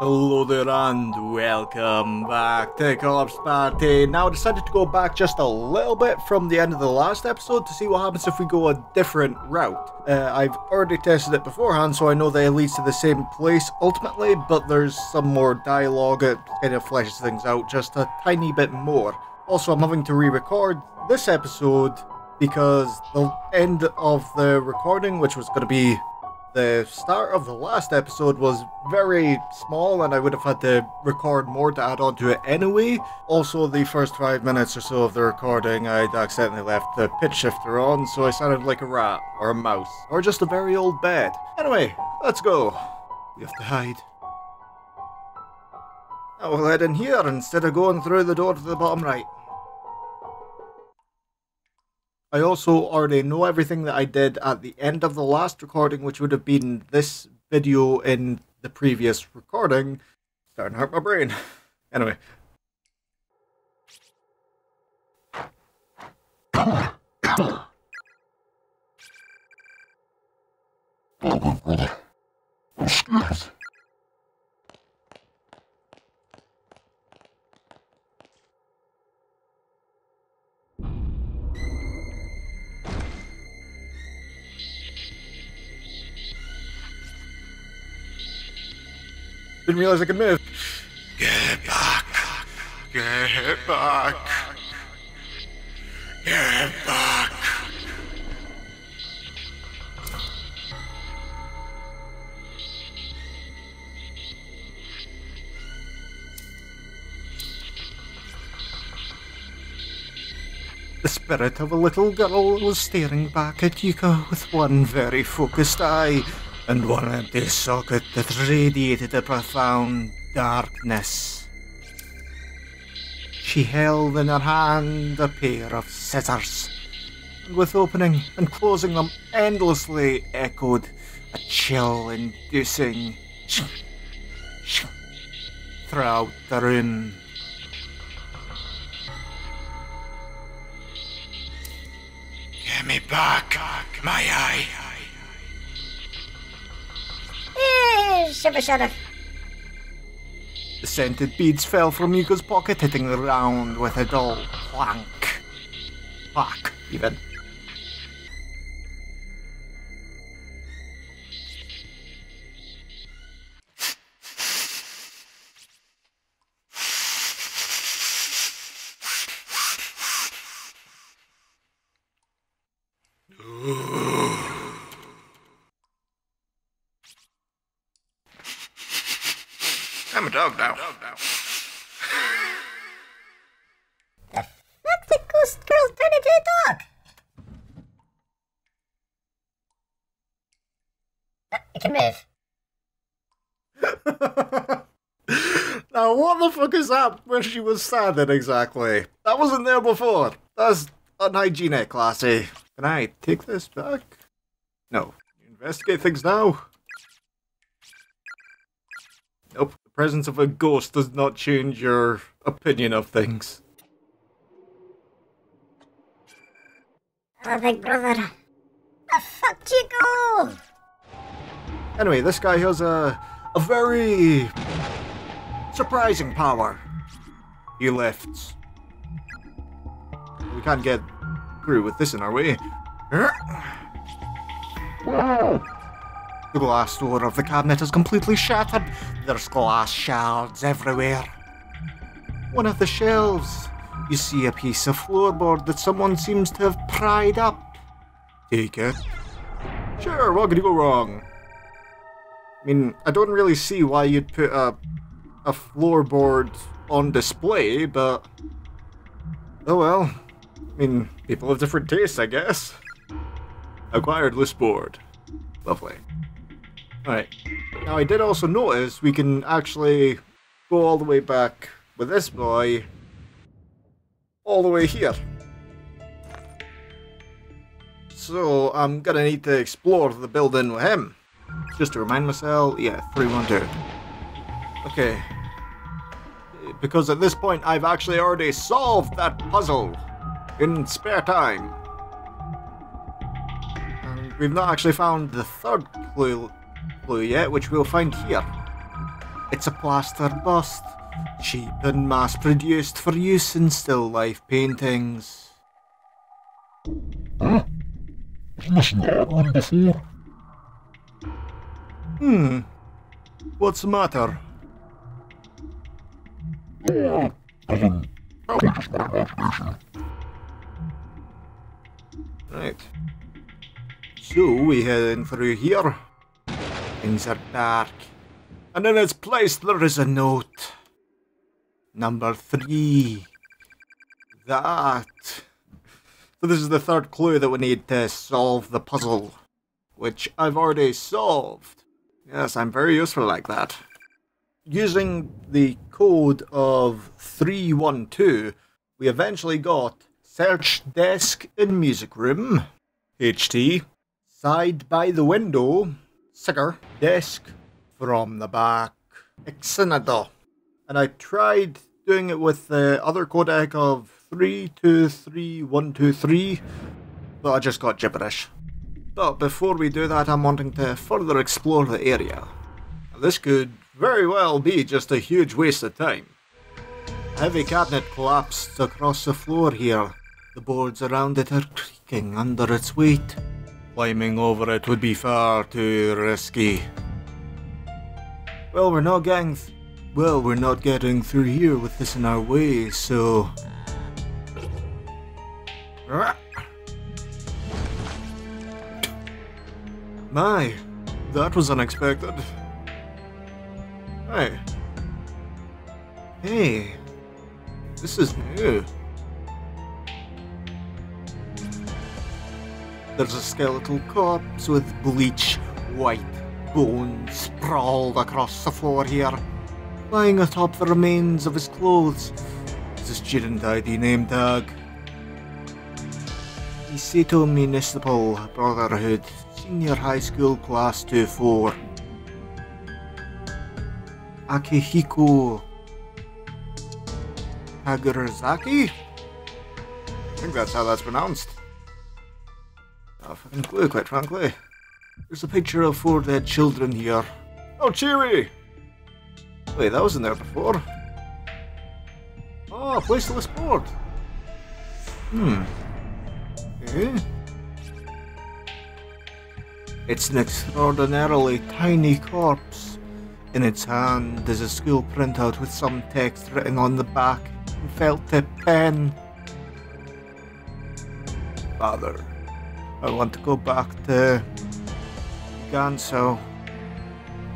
Hello there and welcome back to Corpse Party. Now I decided to go back just a little bit from the end of the last episode to see what happens if we go a different route. Uh, I've already tested it beforehand so I know that it leads to the same place ultimately, but there's some more dialogue, it kind of fleshes things out just a tiny bit more. Also, I'm having to re-record this episode because the end of the recording, which was going to be the start of the last episode was very small and I would have had to record more to add on to it anyway. Also, the first five minutes or so of the recording, I'd accidentally left the pitch shifter on, so I sounded like a rat or a mouse or just a very old bed. Anyway, let's go. We have to hide. Now we'll head in here instead of going through the door to the bottom right. I also already know everything that I did at the end of the last recording, which would have been this video in the previous recording. Starting to hurt my brain. Anyway. Didn't realize I could move. Get back. Get back. Get back. The spirit of a little girl was staring back at Yuka with one very focused eye and one empty socket that radiated a profound darkness. She held in her hand a pair of scissors, and with opening and closing them endlessly echoed a chill inducing throughout the room. Give me back my eye. Eh, shiver shudder. The scented beads fell from Yuka's pocket, hitting the ground with a dull clank. Fuck, even. Dog now. Fuck the ghost girl turned into a dog. Ah, I can move. now, what the fuck is that where she was standing exactly? That wasn't there before. That's unhygienic, classy. Can I take this back? No. Investigate things now. Nope. The presence of a ghost does not change your opinion of things. Oh, big brother. The fuck you go? Anyway, this guy has a a very surprising power. He lifts. We can't get through with this in our way. Ah! The glass door of the cabinet is completely shattered. There's glass shards everywhere. One of the shelves, you see a piece of floorboard that someone seems to have pried up. Take it. Sure, what could you go wrong? I mean, I don't really see why you'd put a a floorboard on display, but oh well. I mean, people have different tastes, I guess. Acquired list board. Lovely. Alright. Now I did also notice we can actually go all the way back with this boy all the way here. So I'm gonna need to explore the building with him. Just to remind myself, yeah, 312. Okay. Because at this point I've actually already solved that puzzle in spare time. And we've not actually found the third clue, clue yet, which we'll find here. It's a plaster bust, cheap and mass produced for use in still life paintings. Huh? Listened to that one before. Hmm. What's the matter? Oh, nothing. Probably just my imagination. Right. So we heading through here. Things are dark. And in its place there is a note. Number three. That. So this is the third clue that we need to solve the puzzle. Which I've already solved. Yes, I'm very useful like that. Using the code of 312, we eventually got search desk in music room, HT, side by the window, Sigger, desk from the back, Xenada. And I tried doing it with the other codec of 323123, but I just got gibberish. But before we do that, I'm wanting to further explore the area. This could very well be just a huge waste of time. A heavy cabinet collapsed across the floor here. The boards around it are creaking under its weight. Climbing over it would be far too risky. Well, we're not getting. Well, we're not getting through here with this in our way, so. My, that was unexpected. Hey. Hey. This is new. There's a skeletal corpse with bleach white bones sprawled across the floor here. Lying atop the remains of his clothes is a student ID name tag. Isato Municipal Brotherhood, Senior High School Class 2-4. Akihiko Kagurozaki? I think that's how that's pronounced. Oh, fucking clue, quite frankly. There's a picture of four dead children here. Oh, cheery! Wait, that wasn't there before. Oh, a placeless board. Hmm. Eh? It's an extraordinarily tiny corpse. In its hand is a school printout with some text written on the back in felt tip pen. Father, I want to go back to Ganso.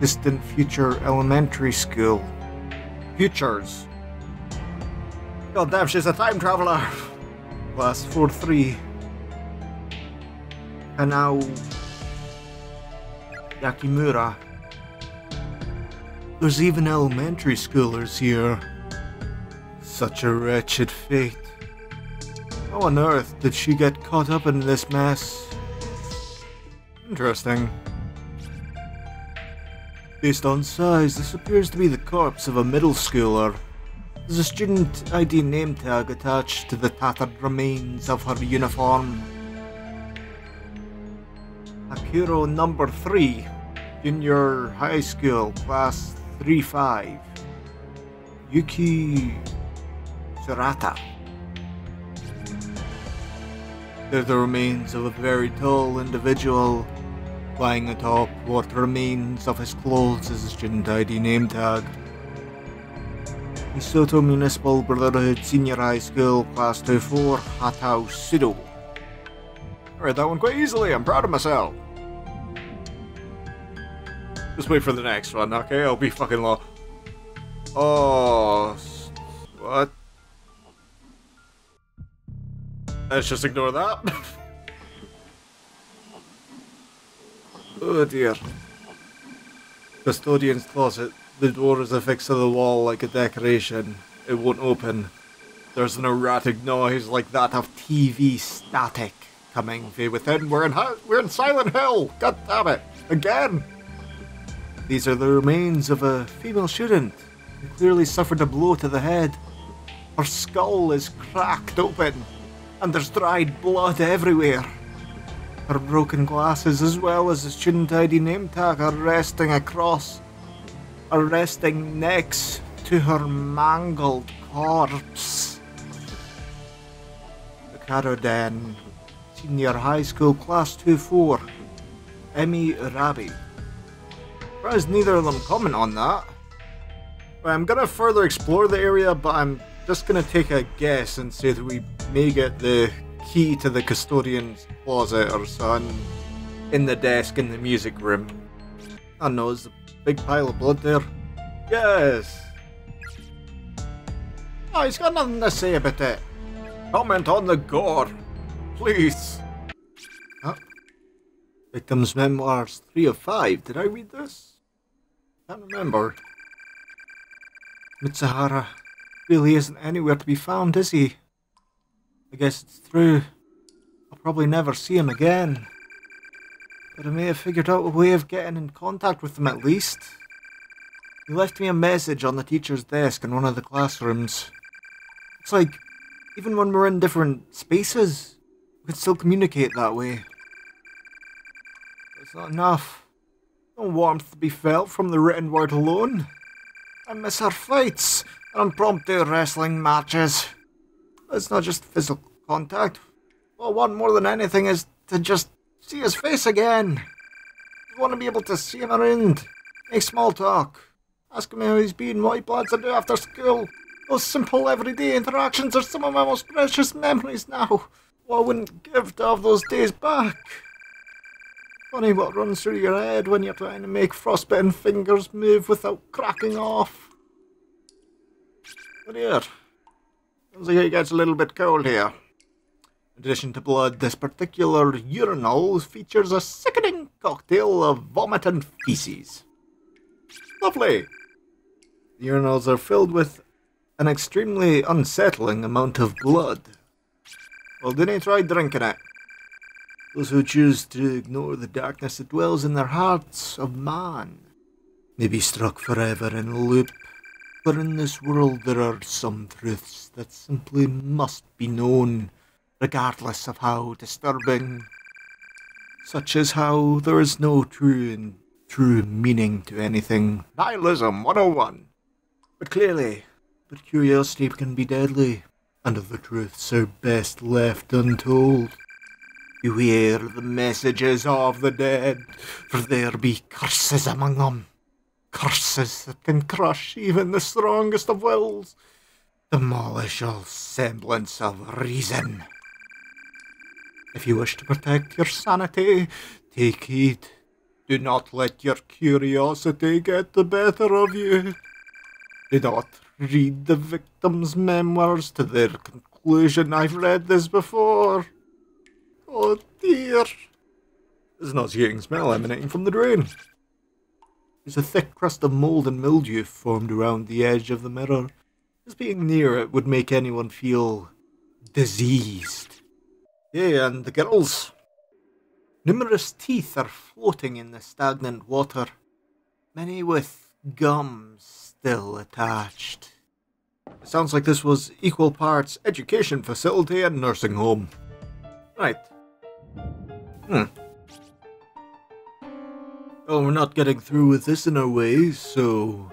Distant Future Elementary School. Futures. God damn, she's a time traveler. Class 4 3. And now. Yakimura. There's even elementary schoolers here. Such a wretched fate. How on earth did she get caught up in this mess? Interesting. Based on size, this appears to be the corpse of a middle schooler. There's a student ID name tag attached to the tattered remains of her uniform. Akiro number 3, junior high school, class 3-5. Yuki Surata. They're the remains of a very tall individual lying atop what remains of his clothes as a student name tag. Isoto Municipal Brotherhood Senior High School, Class 2-4, Hatao Sudo. I read that one quite easily, I'm proud of myself. Just wait for the next one, okay? I'll be fucking low. Oh, what? Let's just ignore that. oh dear. Custodian's closet. The door is affixed to the wall like a decoration. It won't open. There's an erratic noise like that of TV static coming from within. We're in we're in Silent Hill. God damn it! Again. These are the remains of a female student who clearly suffered a blow to the head. Her skull is cracked open, and there's dried blood everywhere. Her broken glasses, as well as the student ID name tag, are resting across are resting next to her mangled corpse. The Carodan Senior High School Class 2-4, Emmy Rabi. Surprised neither of them comment on that. I'm gonna further explore the area, but I'm just gonna take a guess and say that we may get the key to the custodian's closet or something in the desk in the music room. I know, is a big pile of blood there? Yes. Oh, he's got nothing to say about it. Comment on the gore, please. Huh? Victim's Memoirs 3 of 5. Did I read this? Can't remember. Mitsuhara really isn't anywhere to be found, is he? I guess it's true. I'll probably never see him again. But I may have figured out a way of getting in contact with him at least. He left me a message on the teacher's desk in one of the classrooms. It's like, even when we're in different spaces, we can still communicate that way. But it's not enough. No warmth to be felt from the written word alone. I miss our fights impromptu wrestling matches. It's not just physical contact. What I want more than anything is to just see his face again. I want to be able to see him around, make small talk, ask him how he's been, what he plans to do after school. Those simple everyday interactions are some of my most precious memories now. What I wouldn't give to have those days back. Funny what runs through your head when you're trying to make frostbitten fingers move without cracking off. Here, Sounds like it gets a little bit cold here. In addition to blood, this particular urinal features a sickening cocktail of vomit and feces. Lovely! The urinals are filled with an extremely unsettling amount of blood. Well, didn't try drinking it. Those who choose to ignore the darkness that dwells in their hearts of man may be struck forever in a loop. But in this world there are some truths that simply must be known, regardless of how disturbing. Such as how there is no true and true meaning to anything. Nihilism 101. But clearly, but curiosity can be deadly, and the truths are best left untold. Beware the messages of the dead, for there be curses among them. Curses that can crush even the strongest of wills, demolish all semblance of reason. If you wish to protect your sanity, take heed. Do not let your curiosity get the better of you. Do not read the victim's memoirs to their conclusion. I've read this before. Oh dear. There's a nauseating smell emanating from the drain. There's a thick crust of mold and mildew formed around the edge of the mirror. Just being near it would make anyone feel diseased. Yeah, and the girls. Numerous teeth are floating in the stagnant water, many with gums still attached. It sounds like this was equal parts education facility and nursing home. Right. Hmm. Well, we're not getting through with this in our way, so.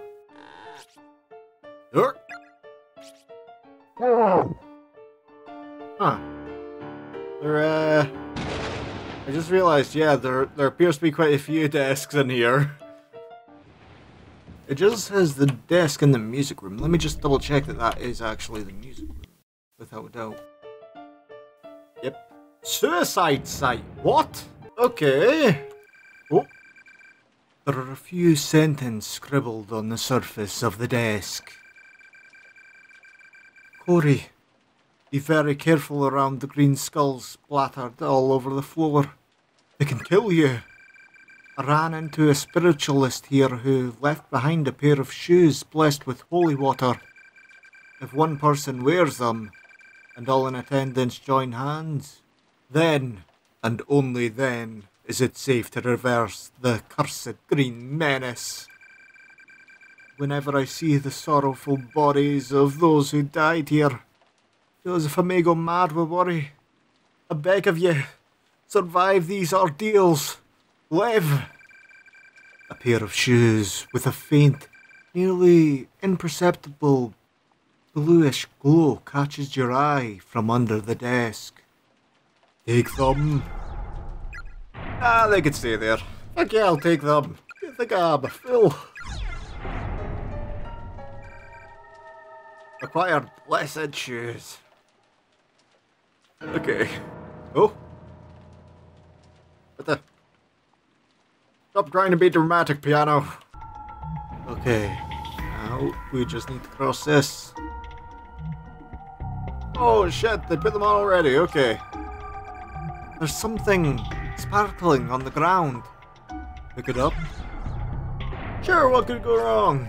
Huh. There, uh. I just realized, yeah, there there appears to be quite a few desks in here. It just says the desk in the music room. Let me just double check that that is actually the music room. Without a doubt. Yep. Suicide site. What? Okay. There are a few sentences scribbled on the surface of the desk. Corey, be very careful around the green skulls splattered all over the floor. They can kill you. I ran into a spiritualist here who left behind a pair of shoes blessed with holy water. If one person wears them, and all in attendance join hands, then, and only then, is it safe to reverse the cursed green menace. Whenever I see the sorrowful bodies of those who died here, feel if I may go mad with worry. I beg of you, survive these ordeals. Live! A pair of shoes with a faint, nearly imperceptible bluish glow catches your eye from under the desk. Take them. Ah, they could stay there. Okay, I'll take them. You think I'm a fool? Acquired blessed shoes. Okay. Oh. What the? Stop trying to be dramatic, piano. Okay. Now we just need to cross this. Oh shit, they put them on already, okay. There's something sparkling on the ground. Pick it up. Sure, what could go wrong?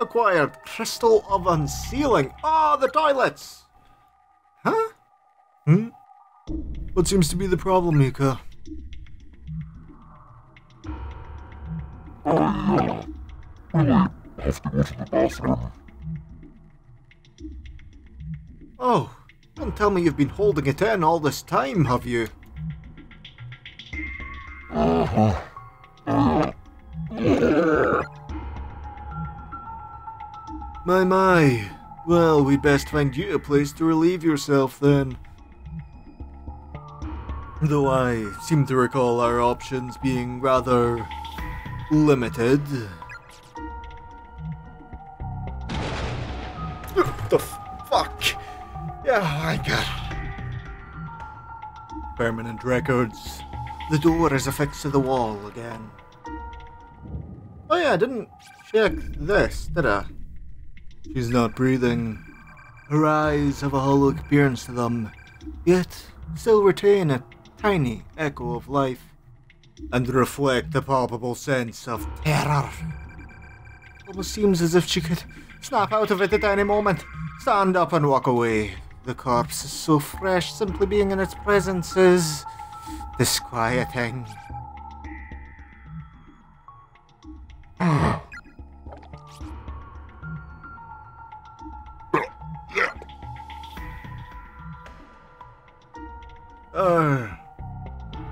Acquired crystal of unsealing. Oh, the toilets! Huh? Hmm? What seems to be the problem, Mika? Oh yeah. Really have to go to the bathroom. Oh, don't tell me you've been holding it in all this time, have you? Uh-huh. Uh, My, my. Well, we'd best find you a place to relieve yourself then. Though I seem to recall our options being rather limited. the fuck? Yeah, I got Permanent records. The door is affixed to the wall again. Oh yeah, I didn't check this, did I? She's not breathing. Her eyes have a hollow appearance to them, yet still retain a tiny echo of life, and reflect a palpable sense of terror. Almost seems as if she could snap out of it at any moment, stand up and walk away. The corpse is so fresh, simply being in its presence is disquieting. Uh,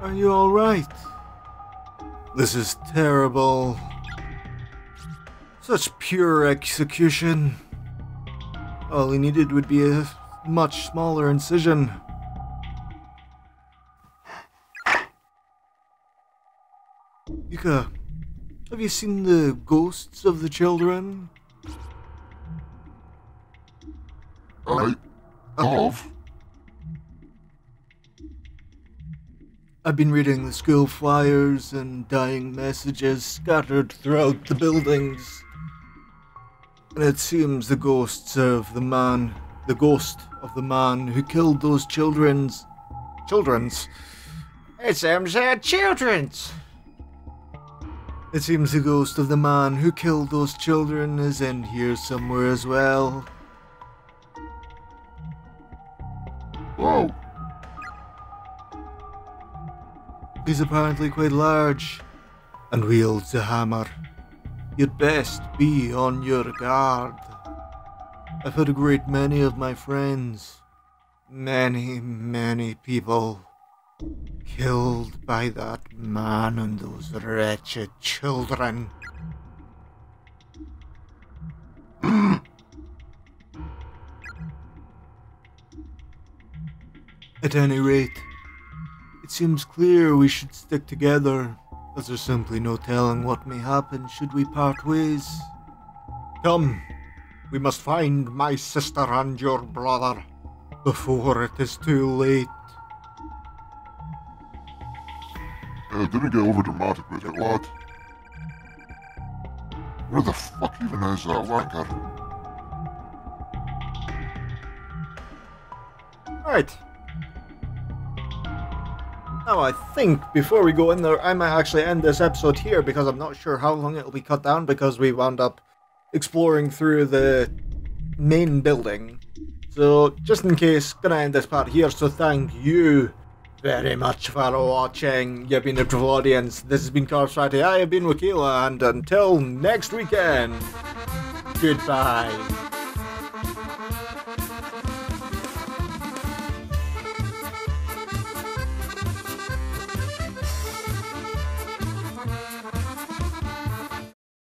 are you alright? This is terrible. Such pure execution. All he needed would be a much smaller incision. Yuka, have you seen the ghosts of the children? I have. I've been reading the school flyers and dying messages scattered throughout the buildings. And it seems the ghosts of the man, the ghost of the man who killed those children's. Children's? It seems they're children's! It seems the ghost of the man who killed those children is in here somewhere as well. Whoa! He's apparently quite large and wields a hammer. You'd best be on your guard. I've had a great many of my friends, many, many people, killed by that man and those wretched children. At any rate, it seems clear we should stick together, as there's simply no telling what may happen should we part ways. Come, we must find my sister and your brother before it is too late. Uh, didn't get over dramatic with it, lad. Where the fuck even is that wanker? Right. Now, I think before we go in there, I might actually end this episode here because I'm not sure how long it'll be cut down because we wound up exploring through the main building. So, just in case, gonna end this part here. So, thank you very much for watching. You've been a beautiful audience. This has been Corpse Friday. I have been Wackyla, and until next weekend, goodbye.